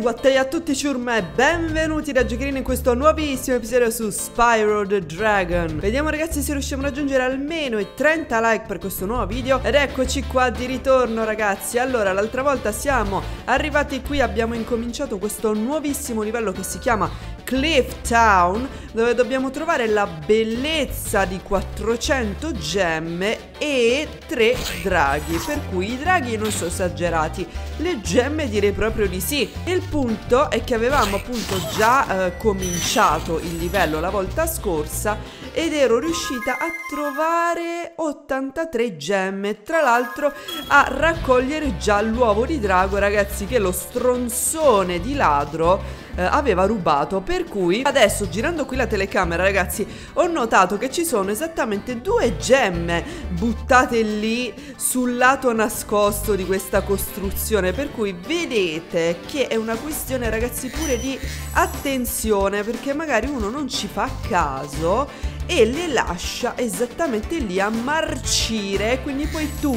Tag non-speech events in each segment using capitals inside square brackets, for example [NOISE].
what a tutti ciurma e benvenuti da Giochino in questo nuovissimo episodio su Spyro the Dragon. Vediamo ragazzi se riusciamo a raggiungere almeno i 30 like per questo nuovo video Ed eccoci qua di ritorno ragazzi. Allora l'altra volta siamo arrivati qui Abbiamo incominciato questo nuovissimo livello che si chiama Cliff Town dove dobbiamo trovare la bellezza di 400 gemme e 3 draghi per cui i draghi non sono esagerati le gemme direi proprio di sì. Il punto è che avevamo appunto già eh, cominciato il livello la volta scorsa ed ero riuscita a trovare 83 gemme tra l'altro a raccogliere già l'uovo di drago ragazzi che lo stronzone di ladro eh, aveva rubato Per cui adesso girando qui la telecamera ragazzi Ho notato che ci sono esattamente due gemme buttate lì sul lato nascosto di questa costruzione Per cui vedete che è una questione ragazzi pure di attenzione Perché magari uno non ci fa caso e le lascia esattamente lì a marcire Quindi poi tu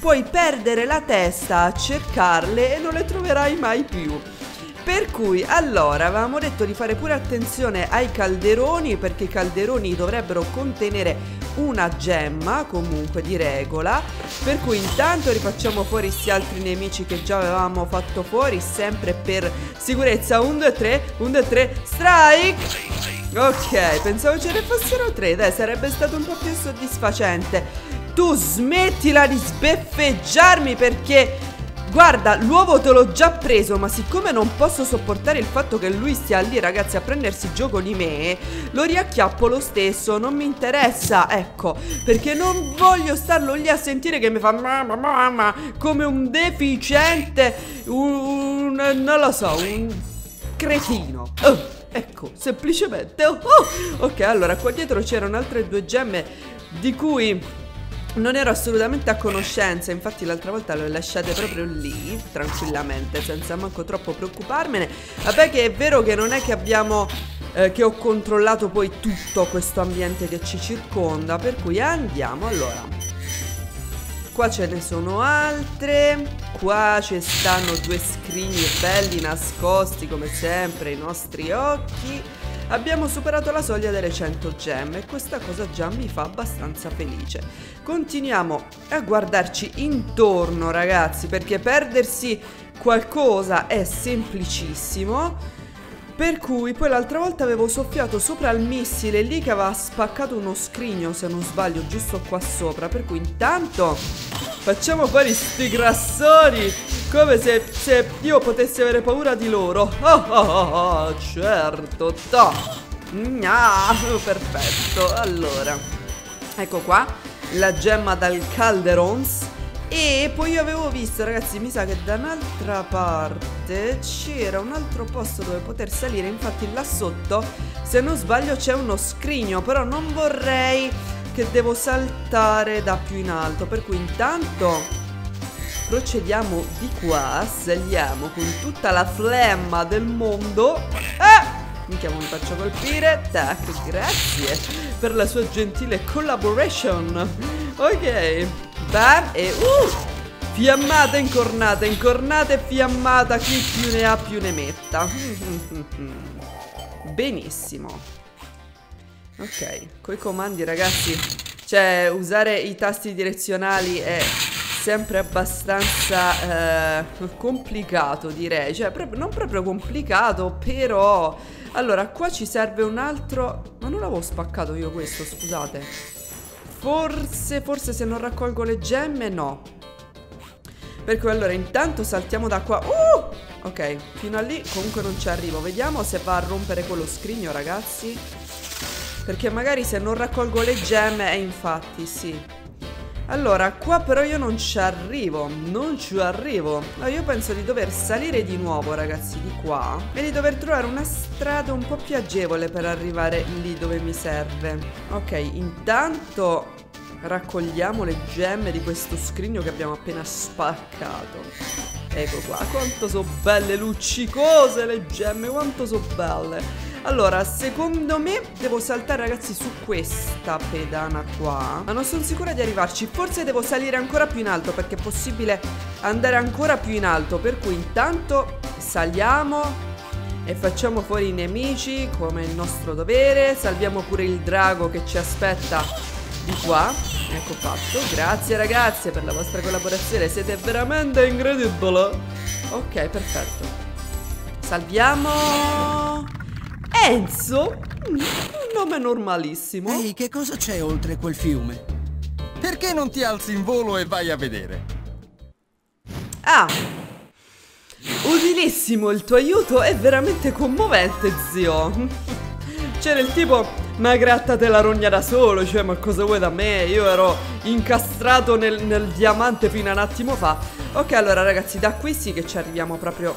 puoi perdere la testa a cercarle e non le troverai mai più per cui allora avevamo detto di fare pure attenzione ai calderoni perché i calderoni dovrebbero contenere una gemma comunque di regola. Per cui intanto rifacciamo fuori questi altri nemici che già avevamo fatto fuori sempre per sicurezza. 1 2 3 1 2 3 strike! Ok pensavo ce ne fossero tre. Dai sarebbe stato un po' più soddisfacente. Tu smettila di sbeffeggiarmi perché Guarda, l'uovo te l'ho già preso, ma siccome non posso sopportare il fatto che lui stia lì, ragazzi, a prendersi gioco di me, lo riacchiappo lo stesso, non mi interessa, ecco, perché non voglio starlo lì a sentire che mi fa mamma, mamma, come un deficiente, un, non lo so, un cretino. Oh, ecco, semplicemente. Oh, oh. Ok, allora, qua dietro c'erano altre due gemme di cui non ero assolutamente a conoscenza, infatti l'altra volta le lasciate proprio lì, tranquillamente, senza manco troppo preoccuparmene. Vabbè che è vero che non è che abbiamo... Eh, che ho controllato poi tutto questo ambiente che ci circonda, per cui andiamo allora. Qua ce ne sono altre, qua ci stanno due scrigni belli nascosti come sempre ai nostri occhi. Abbiamo superato la soglia delle 100 gemme e questa cosa già mi fa abbastanza felice. Continuiamo a guardarci intorno ragazzi perché perdersi qualcosa è semplicissimo. Per cui poi l'altra volta avevo soffiato sopra il missile lì che aveva spaccato uno scrigno se non sbaglio giusto qua sopra Per cui intanto facciamo fuori sti grassoni come se, se, io potessi avere paura di loro. Oh oh oh, oh certo to. Gna, Perfetto. Allora Ecco qua La gemma dal Calderons. E poi io avevo visto ragazzi mi sa che da un'altra parte c'era un altro posto dove poter salire. Infatti là sotto se non sbaglio c'è uno scrigno Però non vorrei che devo saltare da più in alto. Per cui intanto procediamo di qua Saliamo con tutta la flemma del mondo Eh! Minchia, mi faccio colpire. Tac, grazie per la sua gentile collaboration. Ok, bam e uh! Fiammata incornata, incornata e fiammata, chi più ne ha più ne metta. [LAUGHS] Benissimo. Ok, coi comandi ragazzi, cioè usare i tasti direzionali è sempre abbastanza eh, complicato direi, cioè non proprio complicato però allora, qua ci serve un altro... Ma non l'avevo spaccato io questo, scusate. Forse, forse se non raccolgo le gemme, no. Per cui allora intanto saltiamo da qua. Uh! Ok, fino a lì comunque non ci arrivo. Vediamo se va a rompere quello scrigno, ragazzi. Perché magari se non raccolgo le gemme, eh, infatti, sì. Allora, qua però io non ci arrivo, non ci arrivo. No, io penso di dover salire di nuovo, ragazzi, di qua. E di dover trovare una strada un po' più agevole per arrivare lì dove mi serve. Ok, intanto raccogliamo le gemme di questo scrigno che abbiamo appena spaccato. Ecco qua, quanto sono belle luccicose le gemme, quanto sono belle. Allora, secondo me devo saltare ragazzi su questa pedana qua Ma non sono sicura di arrivarci. Forse devo salire ancora più in alto perché è possibile andare ancora più in alto. Per cui intanto saliamo e facciamo fuori i nemici come il nostro dovere. Salviamo pure il drago che ci aspetta di qua. Ecco fatto. Grazie ragazze per la vostra collaborazione. Siete veramente incredibili. Ok perfetto. Salviamo Enzo Un nome normalissimo Ehi che cosa c'è oltre quel fiume? Perché non ti alzi in volo e vai a vedere? Ah Utilissimo il tuo aiuto, è veramente commovente, zio. C'era il tipo, ma grattate la rogna da solo, cioè, ma cosa vuoi da me? Io ero incastrato nel, nel diamante fino a un attimo fa. Ok, allora ragazzi, da qui sì che ci arriviamo proprio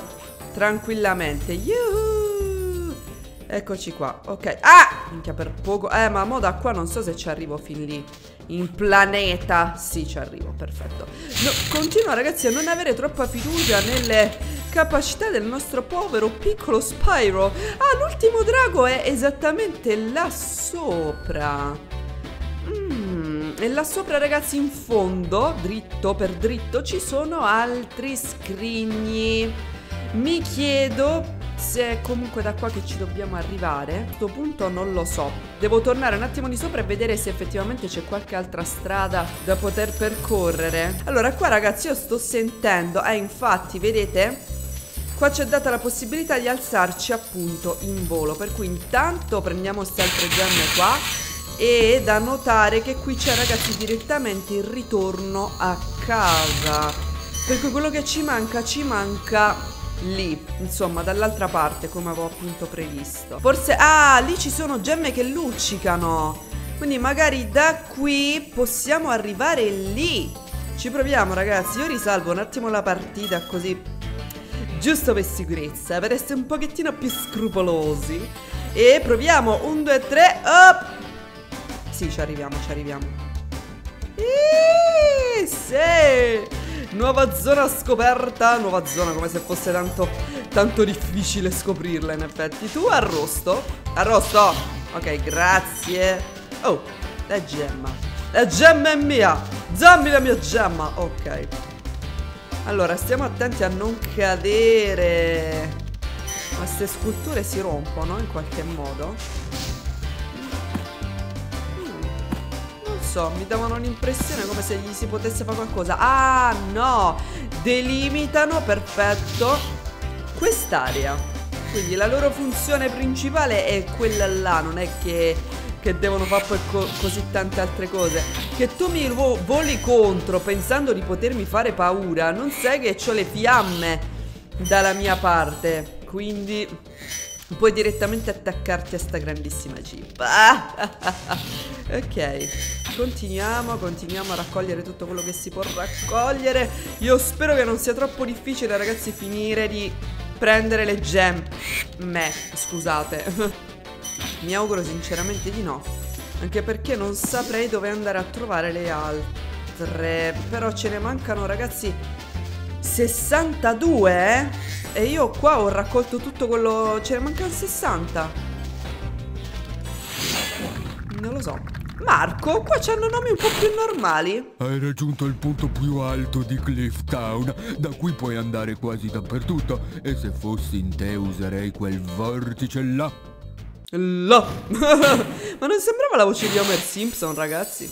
tranquillamente. Yuhu! Eccoci qua, ok. Ah! Minchia per poco. Eh, ma mo da qua non so se ci arrivo fin lì in planeta. Sì, ci arrivo, perfetto. No, continuo ragazzi a non avere troppa fiducia nelle capacità del nostro povero piccolo Spyro. Ah, l'ultimo drago è esattamente là sopra. Mm, e là sopra ragazzi in fondo, dritto per dritto, ci sono altri scrigni. Mi chiedo se è comunque da qua che ci dobbiamo arrivare. A questo punto non lo so. Devo tornare un attimo di sopra e vedere se effettivamente c'è qualche altra strada da poter percorrere. Allora qua ragazzi io sto sentendo Eh infatti vedete? Qua ci è data la possibilità di alzarci appunto in volo. Per cui intanto prendiamo queste altre gemme qua E da notare che qui c'è ragazzi direttamente il ritorno a casa. Per cui quello che ci manca ci manca lì Insomma dall'altra parte come avevo appunto previsto Forse, ah lì ci sono gemme che luccicano Quindi magari da qui possiamo arrivare lì Ci proviamo ragazzi Io risalvo un attimo la partita così giusto per sicurezza, per essere un pochettino più scrupolosi. E proviamo, un, due, tre, up! Sì, ci arriviamo, ci arriviamo. Eeeh, sì! Nuova zona scoperta, nuova zona come se fosse tanto, tanto difficile scoprirla in effetti. Tu arrosto? Arrosto! Ok, grazie. Oh, la gemma. La gemma è mia! Zammi la mia gemma! Ok. Allora, stiamo attenti a non cadere. Queste sculture si rompono in qualche modo. So, mi davano l'impressione come se gli si potesse fare qualcosa. Ah, no! Delimitano, perfetto, quest'area. Quindi la loro funzione principale è quella là, non è che che devono fare poi co così tante altre cose. Che tu mi vo voli contro pensando di potermi fare paura, non sai che ho le fiamme dalla mia parte. Quindi puoi direttamente attaccarti a sta grandissima jeep. [LAUGHS] ok, continuiamo, continuiamo a raccogliere tutto quello che si può raccogliere. Io spero che non sia troppo difficile, ragazzi, finire di prendere le gemme. Scusate. [LAUGHS] Mi auguro sinceramente di no. Anche perché non saprei dove andare a trovare le altre. Però ce ne mancano, ragazzi, 62, eh? E io qua ho raccolto tutto quello... Ce ne mancano 60. Non lo so. Marco, qua c'hanno nomi un po' più normali. Hai raggiunto il punto più alto di Cliff Town, da cui puoi andare quasi dappertutto. E se fossi in te userei quel vortice là Là. [LAUGHS] Ma non sembrava la voce di Homer Simpson, ragazzi?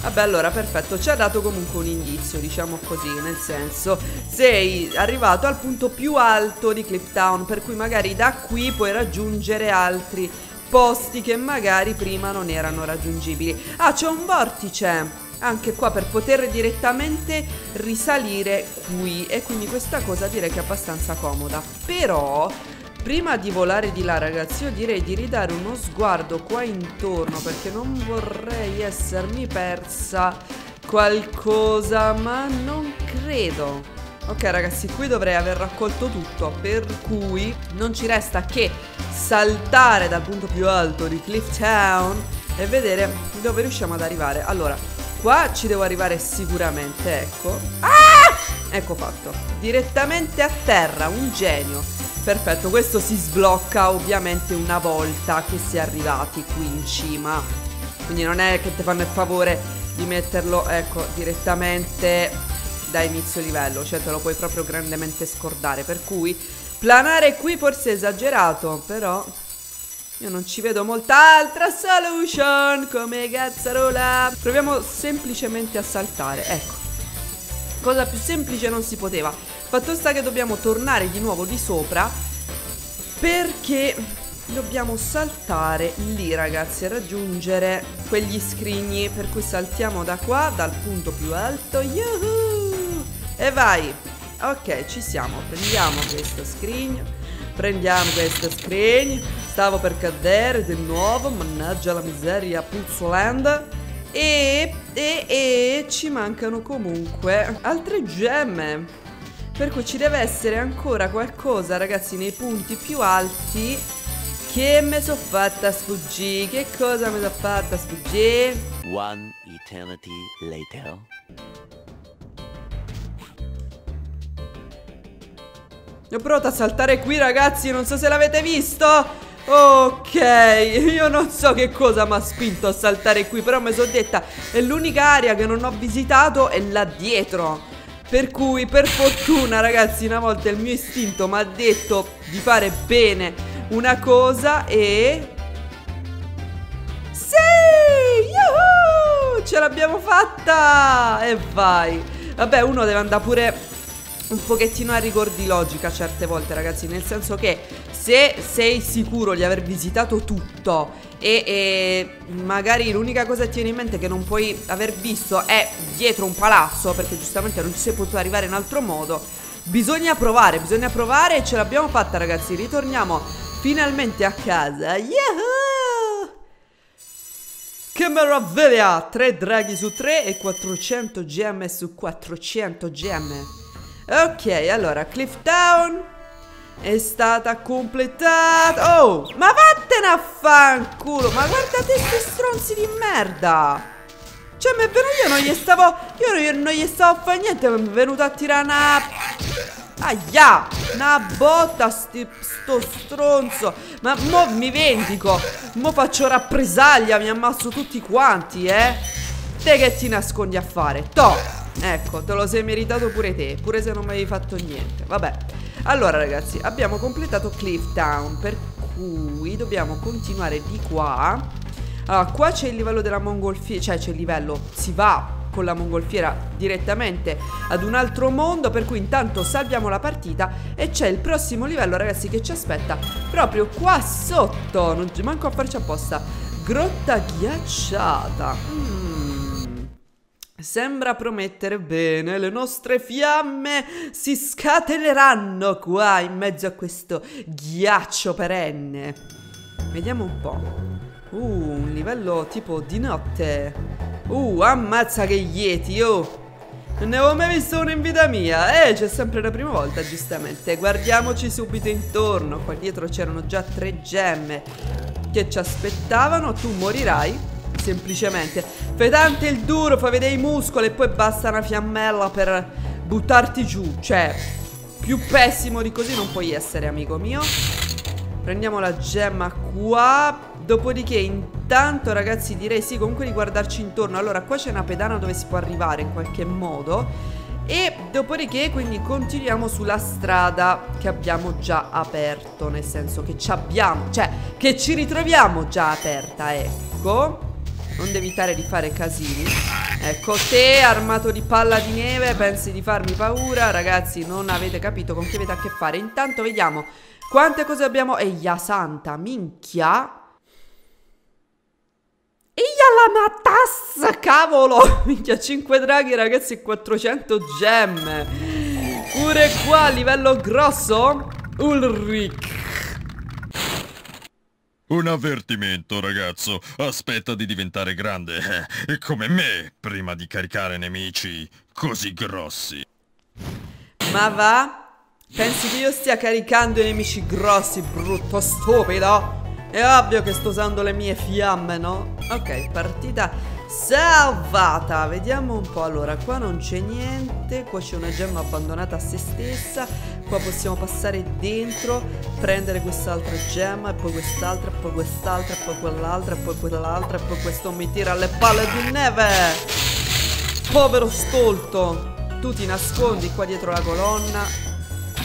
Vabbè, allora, perfetto. Ci ha dato comunque un indizio, diciamo così, nel senso, sei arrivato al punto più alto di Cliff Town, per cui magari da qui puoi raggiungere altri posti che magari prima non erano raggiungibili. Ah, c'è un vortice! Anche qua per poter direttamente risalire qui e quindi questa cosa direi che è abbastanza comoda. Però Prima di volare di là ragazzi io direi di ridare uno sguardo qua intorno perché non vorrei essermi persa qualcosa ma non credo Ok ragazzi qui dovrei aver raccolto tutto per cui non ci resta che saltare dal punto più alto di Cliff Town e vedere dove riusciamo ad arrivare Allora qua ci devo arrivare sicuramente ecco Ah! Ecco fatto Direttamente a terra un genio Perfetto, questo si sblocca ovviamente una volta che si è arrivati qui in cima. Quindi non è che ti fanno il favore di metterlo, ecco, direttamente da inizio livello. Cioè te lo puoi proprio grandemente scordare. Per cui planare qui forse è esagerato, però... Io non ci vedo molta altra solution come cazzarola. Proviamo semplicemente a saltare, ecco. Cosa più semplice non si poteva. Fatto sta che dobbiamo tornare di nuovo di sopra perché dobbiamo saltare lì ragazzi e raggiungere quegli scrigni. Per cui saltiamo da qua, dal punto più alto. Yuhu! E vai. Ok, ci siamo. Prendiamo questo scrigno. Prendiamo questo screen. Stavo per cadere di nuovo. Mannaggia la miseria puzzolanda. E, e, e ci mancano comunque altre gemme. Per cui ci deve essere ancora qualcosa, ragazzi, nei punti più alti. Che mi sono fatta sfuggire. Che cosa mi sono fatta sfuggire? One eternity later. Ho provato a saltare qui ragazzi, non so se l'avete visto Ok, [LAUGHS] io non so che cosa mi ha spinto a saltare qui Però mi sono detta, è l'unica area che non ho visitato è là dietro Per cui, per fortuna ragazzi, una volta il mio istinto mi ha detto di fare bene una cosa e... Sì! Yuhu! Ce l'abbiamo fatta! E vai! Vabbè, uno deve andare pure un pochettino a rigor di logica certe volte ragazzi Nel senso che se sei sicuro di aver visitato tutto e, e magari l'unica cosa che tieni in mente che non puoi aver visto è dietro un palazzo Perché giustamente non ci sei potuto arrivare in altro modo Bisogna provare, bisogna provare e ce l'abbiamo fatta ragazzi Ritorniamo finalmente a casa Yahoo! Che meraviglia! 3 draghi su 3 e 400 gemme su 400 gemme Ok, allora, Cliff Town è stata completata. Oh, ma vattene a fanculo. Ma guardate questi stronzi di merda. Cioè, mi è venuto io non gli stavo. Io non gli stavo a fare niente. Mi è venuto a tirare una. Aia! Una botta sti, sto stronzo Ma mo mi vendico Mo faccio rappresaglia Mi ammasso tutti quanti eh Te che ti nascondi a fare To Ecco, te lo sei meritato pure te, pure se non mi avevi fatto niente. Vabbè. Allora, ragazzi, abbiamo completato Cliff Town, per cui dobbiamo continuare di qua. Allora, qua c'è il livello della mongolfiera, cioè c'è il livello, si va con la mongolfiera direttamente ad un altro mondo per cui intanto salviamo la partita e c'è il prossimo livello ragazzi che ci aspetta proprio qua sotto non manco a farci apposta grotta ghiacciata mm. Sembra promettere bene, le nostre fiamme si scateneranno qua in mezzo a questo ghiaccio perenne. Vediamo un po'. Uh, un livello tipo di notte. Uh, ammazza che yeti, oh! Non ne avevo mai visto uno in vita mia. Eh, c'è sempre la prima volta, giustamente. Guardiamoci subito intorno. Qua dietro c'erano già tre gemme che ci aspettavano. Tu morirai semplicemente. Fai tanto il duro, fai vedere i muscoli e poi basta una fiammella per buttarti giù. Cioè, più pessimo di così non puoi essere, amico mio. Prendiamo la gemma qua. Dopodiché, intanto, ragazzi, direi sì, comunque di guardarci intorno. Allora, qua c'è una pedana dove si può arrivare in qualche modo. E dopodiché quindi continuiamo sulla strada che abbiamo già aperto Nel senso che ci abbiamo, cioè che ci ritroviamo già aperta, ecco non devi evitare di fare casini. Ecco te armato di palla di neve Pensi di farmi paura? Ragazzi non avete capito con chi avete a che fare. Intanto vediamo quante cose abbiamo. Eia santa minchia. Eia la matassa cavolo! [LAUGHS] Minchia 5 draghi ragazzi e 400 gemme. Pure qua livello grosso. Ulrich un avvertimento, ragazzo. Aspetta di diventare grande, eh, come me, prima di caricare nemici così grossi. Ma va? Pensi che io stia caricando i nemici grossi, brutto stupido? È ovvio che sto usando le mie fiamme, no? Ok, partita salvata Vediamo un po', allora, qua non c'è niente Qua c'è una gemma abbandonata a se stessa qua possiamo passare dentro, prendere quest'altra gemma, e poi quest'altra, poi quest'altra, poi quell'altra, poi quell'altra, e poi questo mi tira alle palle di neve. Povero stolto. Tu ti nascondi qua dietro la colonna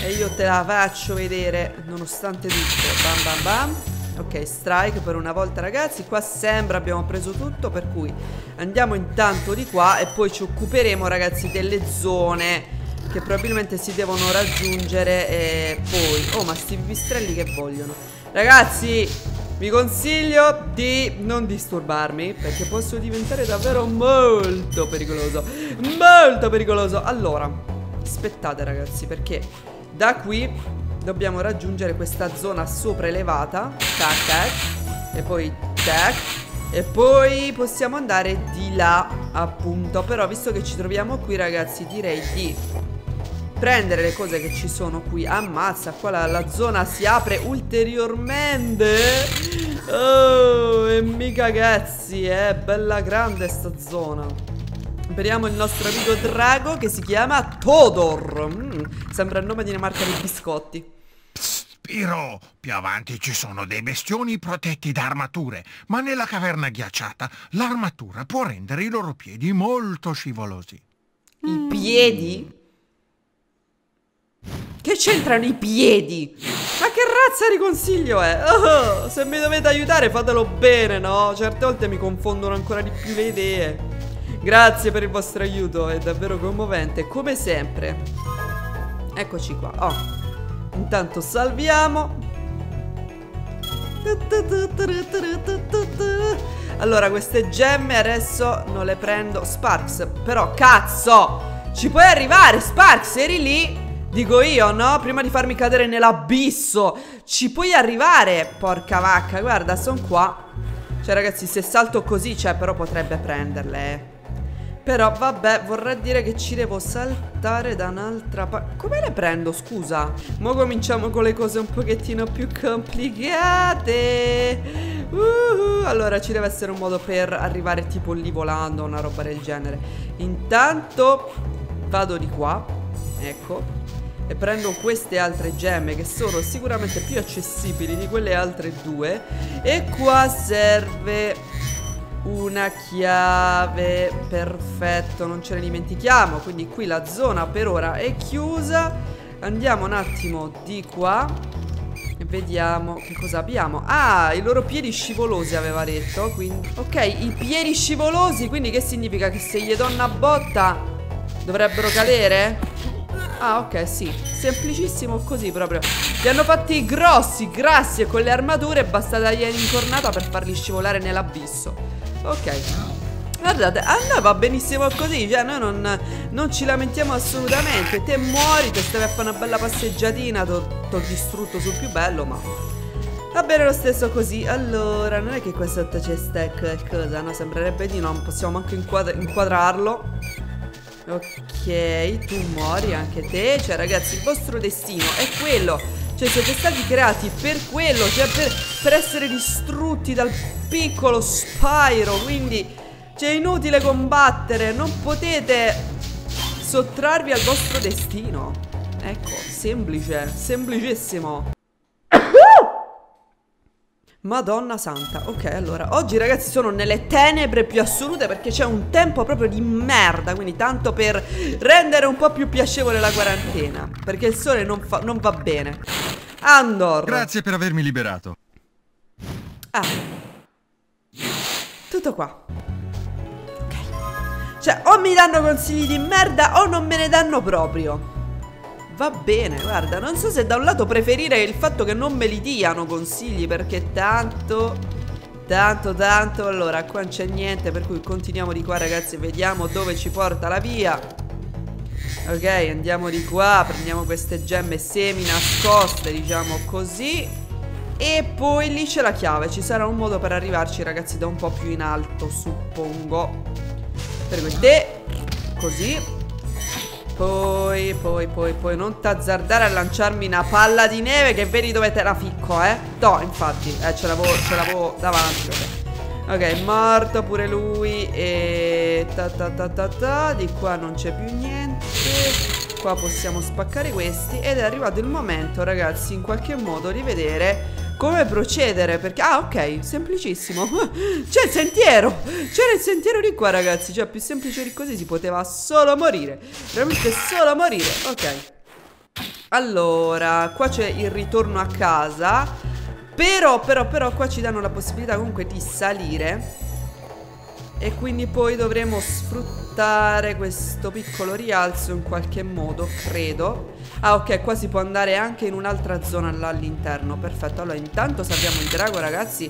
e io te la faccio vedere nonostante tutto. Bam bam bam. Ok, strike per una volta ragazzi. Qua sembra abbiamo preso tutto Per cui andiamo intanto di qua E poi ci occuperemo ragazzi delle zone Che probabilmente si devono raggiungere E poi Oh ma sti pipistrelli che vogliono. Ragazzi vi consiglio di non disturbarmi Perché posso diventare davvero molto pericoloso Molto pericoloso. Allora Aspettate ragazzi perché Da qui dobbiamo raggiungere questa zona sopra elevata Tac tac E poi tac E poi possiamo andare di là appunto. Però visto che ci troviamo qui ragazzi direi di prendere le cose che ci sono qui. Ammazza qua la, la zona si apre ulteriormente. Oh e mica cazzi è bella grande sta zona. Vediamo il nostro amico drago che si chiama Todor. Mm, Sembra il nome di una marca di biscotti Spiro, più avanti ci sono dei bestioni protetti da armature Ma nella caverna ghiacciata l'armatura può rendere i loro piedi molto scivolosi I piedi? Che c'entrano i piedi? Ma che razza di consiglio è? Oh, se mi dovete aiutare fatelo bene, no? Certe volte mi confondono ancora di più le idee Grazie per il vostro aiuto, è davvero commovente, come sempre. Eccoci qua. Oh. Intanto salviamo. Allora, queste gemme adesso non le prendo. Sparks, però cazzo! Ci puoi arrivare, Sparks, eri lì? Dico io, no? Prima di farmi cadere nell'abisso. Ci puoi arrivare, porca vacca. Guarda, sono qua. Cioè, ragazzi, se salto così, cioè, però potrebbe prenderle, eh. Però vabbè vorrei dire che ci devo saltare da un'altra parte Come le prendo scusa? Mo cominciamo con le cose un pochettino più complicate. Uh, Allora ci deve essere un modo per arrivare tipo lì volando Una roba del genere. Intanto vado di qua Ecco e prendo queste altre gemme che sono sicuramente più accessibili di quelle altre due. E qua serve una chiave. Perfetto, non ce ne dimentichiamo. Quindi qui la zona per ora è chiusa. Andiamo un attimo di qua E vediamo che cosa abbiamo. Ah, i loro piedi scivolosi aveva detto quindi... Ok, i piedi scivolosi Quindi che significa? Che se gli do una botta Dovrebbero calere? Ah, ok, sì Semplicissimo così proprio. Li hanno fatti grossi, grassi e con le armature Basta dargli un'incornata per farli scivolare nell'abisso Ok. Guardate, a noi va benissimo così Cioè noi non, non ci lamentiamo assolutamente. Te muori, te stai a fare una bella passeggiatina Ti ho distrutto sul più bello ma Va bene lo stesso così. Allora, non è che qua sotto c'è stack cosa No, sembrerebbe di no possiamo anche inquadra inquadrarlo. Ok, tu muori anche te. Cioè ragazzi, il vostro destino è quello cioè siete stati creati per quello Cioè per, per essere distrutti dal piccolo Spyro Quindi Cioè è inutile combattere Non potete Sottrarvi al vostro destino. Ecco, semplice Semplicissimo Madonna santa. Ok allora Oggi ragazzi sono nelle tenebre più assolute Perché c'è un tempo proprio di merda Quindi tanto per rendere un po' più piacevole la quarantena Perché il sole non, fa, non va bene. Andor Grazie per avermi liberato. Ah. Tutto qua. Ok. Cioè o mi danno consigli di merda O non me ne danno proprio Va bene, guarda, non so se da un lato preferire il fatto che non me li diano consigli perché tanto, tanto, tanto, allora qua non c'è niente per cui continuiamo di qua ragazzi, vediamo dove ci porta la via. Ok, andiamo di qua, prendiamo queste gemme semi nascoste, diciamo così. E poi lì c'è la chiave, ci sarà un modo per arrivarci ragazzi da un po' più in alto, suppongo. Per cui te, così, poi, poi, poi, poi Non t'azzardare a lanciarmi una palla di neve Che vedi dove te la ficco, eh? No, infatti, eh, ce l'avevo davanti Ok, morto pure lui E ta ta ta ta ta Di qua non c'è più niente. Qua possiamo spaccare questi ed è arrivato il momento, ragazzi, in qualche modo di vedere come procedere? Perché ah ok semplicissimo. [LAUGHS] C'è il sentiero. C'era il sentiero di qua ragazzi. Cioè più semplice di così si poteva solo morire. Veramente solo morire. Ok. Allora qua c'è il ritorno a casa. Però però però qua ci danno la possibilità comunque di salire. E quindi poi dovremo sfruttare questo piccolo rialzo in qualche modo, credo. Ah, ok, qua si può andare anche in un'altra zona là all'interno. Perfetto, allora intanto salviamo il drago, ragazzi,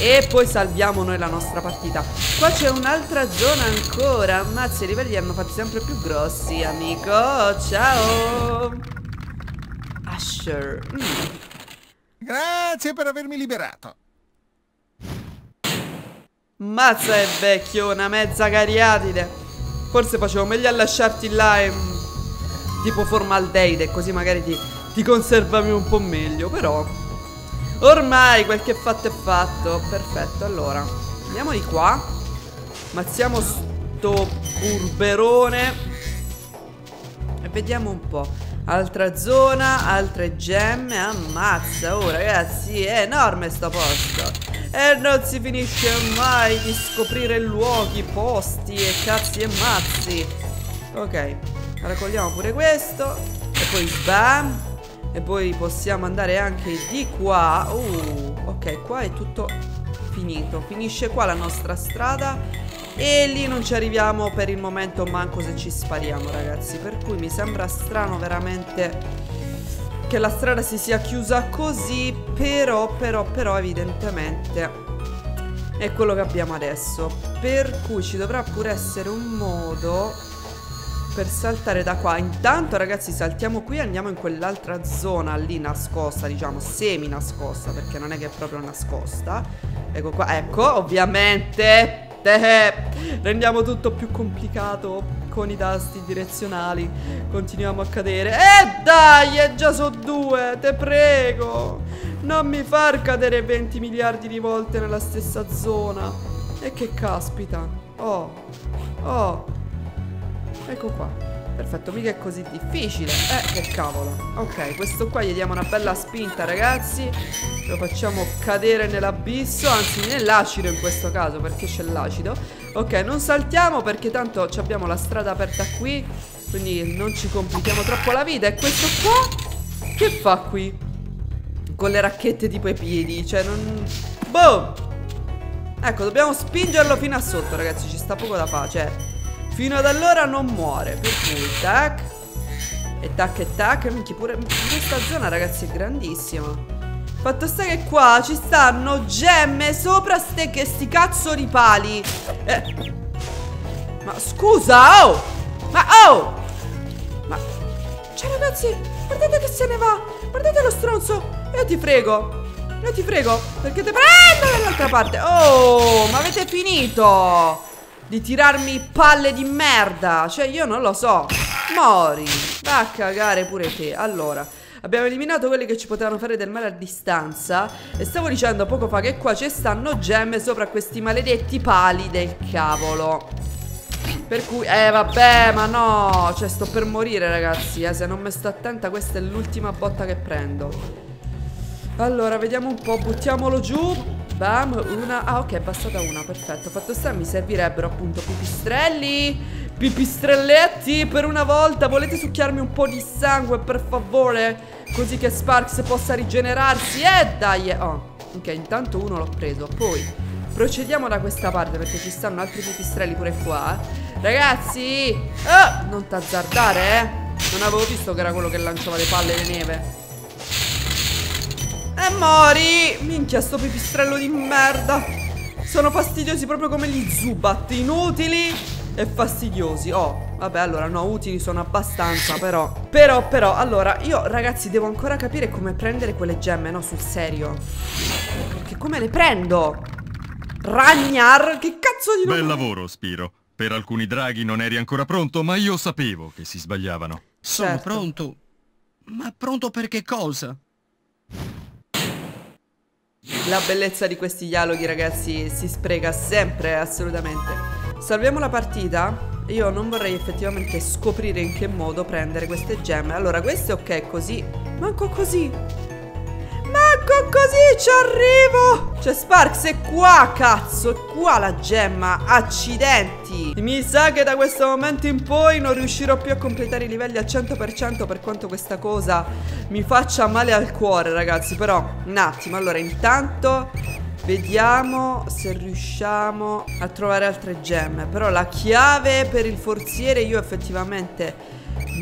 e poi salviamo noi la nostra partita. Qua c'è un'altra zona ancora. Ammazza, i livelli hanno fatti sempre più grossi, amico. Ciao! Asher. Mm. Grazie per avermi liberato. Mazza è vecchio, una mezza cariatide. Forse facevo meglio a lasciarti là in... tipo formaldeide, così magari ti, ti conservavi un po' meglio, però... Ormai quel che fatto è fatto. Perfetto, allora. Andiamo di qua. Mazziamo sto burberone. E vediamo un po'. Altra zona, altre gemme. Ammazza, oh ragazzi, è enorme sto posto. E non si finisce mai di scoprire luoghi, posti e cazzi e mazzi Ok, raccogliamo pure questo. E poi sbam E poi possiamo andare anche di qua. Uh, Ok, qua è tutto finito. Finisce qua la nostra strada. E lì non ci arriviamo per il momento manco se ci spariamo ragazzi. Per cui mi sembra strano veramente che la strada si sia chiusa così, però, però, però evidentemente è quello che abbiamo adesso. Per cui ci dovrà pure essere un modo per saltare da qua. Intanto ragazzi saltiamo qui e andiamo in quell'altra zona lì nascosta, diciamo semi nascosta, perché non è che è proprio nascosta. Ecco qua, ecco, ovviamente rendiamo tutto più complicato con i tasti direzionali. Continuiamo a cadere. Eh dai, è già so due, te prego. Non mi far cadere 20 miliardi di volte nella stessa zona. E che caspita. Oh, oh Ecco qua Perfetto, mica è così difficile Eh, che cavolo Ok, questo qua gli diamo una bella spinta, ragazzi Lo facciamo cadere nell'abisso Anzi, nell'acido in questo caso Perché c'è l'acido Ok, non saltiamo perché tanto abbiamo la strada aperta qui Quindi non ci complichiamo troppo la vita E questo qua? Che fa qui? Con le racchette tipo ai piedi Cioè, non... Boom! Ecco, dobbiamo spingerlo fino a sotto, ragazzi Ci sta poco da fare, cioè Fino ad allora non muore Per cui tac. E tac e tac Minchia pure questa zona ragazzi è grandissima Fatto sta che qua ci stanno gemme sopra ste che sti cazzo di pali. Eh. Ma scusa oh! Ma oh! Ma Cioè ragazzi Guardate che se ne va. Guardate lo stronzo. Io ti frego. Io ti frego Perché te prendo dall'altra parte. Oh Ma avete finito di tirarmi palle di merda. Cioè io non lo so. Mori. Va a cagare pure te. Allora Abbiamo eliminato quelli che ci potevano fare del male a distanza. E stavo dicendo poco fa che qua ci stanno gemme sopra questi maledetti pali del cavolo. Per cui, eh vabbè ma no. Cioè sto per morire ragazzi eh, Se non mi sto attenta questa è l'ultima botta che prendo. Allora vediamo un po' Buttiamolo giù Bam, una. Ah ok, è passata una, perfetto. Fatto sta, mi servirebbero appunto pipistrelli Pipistrelletti Per una volta, volete succhiarmi un po' di sangue per favore? Così che Sparks possa rigenerarsi. Eh dai, eh. oh Ok, intanto uno l'ho preso. Poi procediamo da questa parte Perché ci stanno altri pipistrelli pure qua. Ragazzi! Oh, Non t'azzardare, eh. Non avevo visto che era quello che lanciava le palle di neve e mori! Minchia, sto pipistrello di merda! Sono fastidiosi proprio come gli Zubat, inutili e fastidiosi. Oh, vabbè, allora no, utili sono abbastanza, però. Però, però, allora, io ragazzi devo ancora capire come prendere quelle gemme, no, sul serio. Perché come le prendo? Ragnar, che cazzo di nome? Bel lavoro, Spiro. Per alcuni draghi non eri ancora pronto, ma io sapevo che si sbagliavano. Sono certo. pronto. Ma pronto per che cosa? La bellezza di questi dialoghi ragazzi si spreca sempre assolutamente Salviamo la partita io non vorrei effettivamente scoprire in che modo prendere queste gemme. Allora, queste ok, così. Manco così. Manco così ci arrivo. Cioè, Sparks è qua, cazzo. È qua la gemma. Accidenti. Mi sa che da questo momento in poi non riuscirò più a completare i livelli al 100% per quanto questa cosa mi faccia male al cuore, ragazzi. Però, un attimo. Allora, intanto Vediamo se riusciamo a trovare altre gemme Però la chiave per il forziere io effettivamente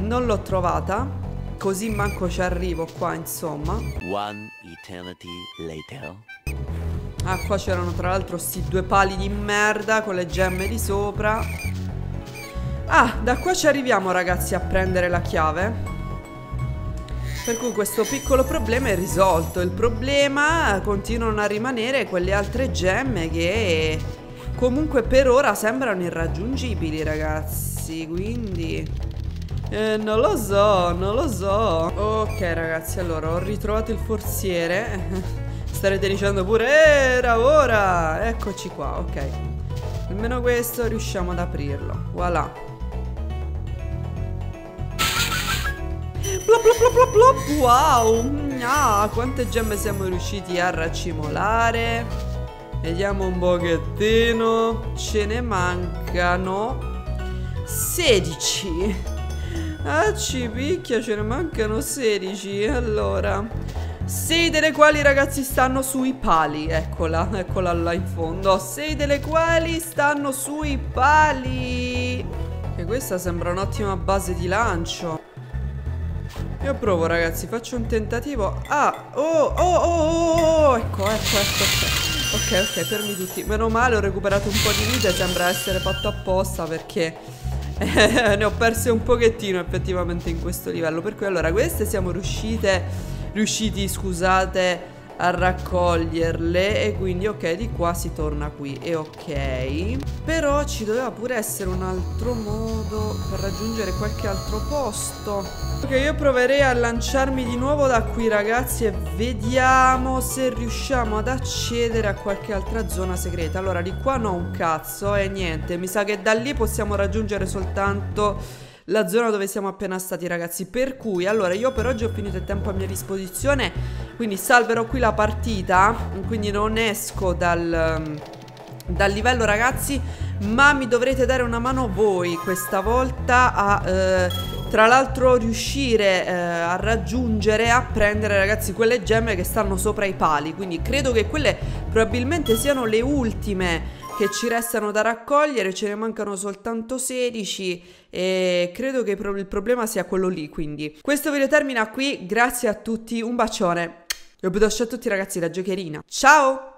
non l'ho trovata Così manco ci arrivo qua insomma One eternity later. Ah qua c'erano tra l'altro sti due pali di merda con le gemme di sopra Ah da qua ci arriviamo ragazzi a prendere la chiave per cui questo piccolo problema è risolto. Il problema continuano a rimanere quelle altre gemme che comunque per ora sembrano irraggiungibili, ragazzi. Quindi... Eh, non lo so, non lo so. Ok, ragazzi, allora ho ritrovato il forziere. [LAUGHS] Starete dicendo pure, era ora. Eccoci qua, ok. Almeno questo riusciamo ad aprirlo. Voilà. Plop plop plop plop Wow ah, Quante gemme siamo riusciti a raccimolare Vediamo un pochettino Ce ne mancano 16 Ah ci picchia ce ne mancano 16 Allora. 6 delle quali ragazzi stanno sui pali Eccola, eccola là in fondo. 6 delle quali stanno sui pali. E questa sembra un'ottima base di lancio. Io provo ragazzi, faccio un tentativo. Ah, oh, oh, oh, oh, oh Ecco, ecco, ecco, ecco. Ok, ok, fermi tutti. Meno male ho recuperato un po' di vita Sembra essere fatto apposta perché eh, [LAUGHS] Ne ho perse un pochettino effettivamente in questo livello Per cui allora queste siamo riuscite Riusciti, scusate a raccoglierle e quindi ok di qua si torna qui. E ok. Però ci doveva pure essere un altro modo per raggiungere qualche altro posto. Ok io proverei a lanciarmi di nuovo da qui ragazzi e vediamo se riusciamo ad accedere a qualche altra zona segreta. Allora di qua no un cazzo e niente. Mi sa che da lì possiamo raggiungere soltanto la zona dove siamo appena stati ragazzi. Per cui allora io per oggi ho finito il tempo a mia disposizione Quindi salverò qui la partita Quindi non esco dal, dal livello ragazzi Ma mi dovrete dare una mano voi questa volta a... Eh, tra l'altro riuscire eh, a raggiungere, a prendere ragazzi quelle gemme che stanno sopra i pali. Quindi credo che quelle probabilmente siano le ultime che ci restano da raccogliere, ce ne mancano soltanto 16 e credo che il problema sia quello lì, quindi. Questo video termina qui, grazie a tutti, un bacione. E un a tutti ragazzi da Giocherina. Ciao!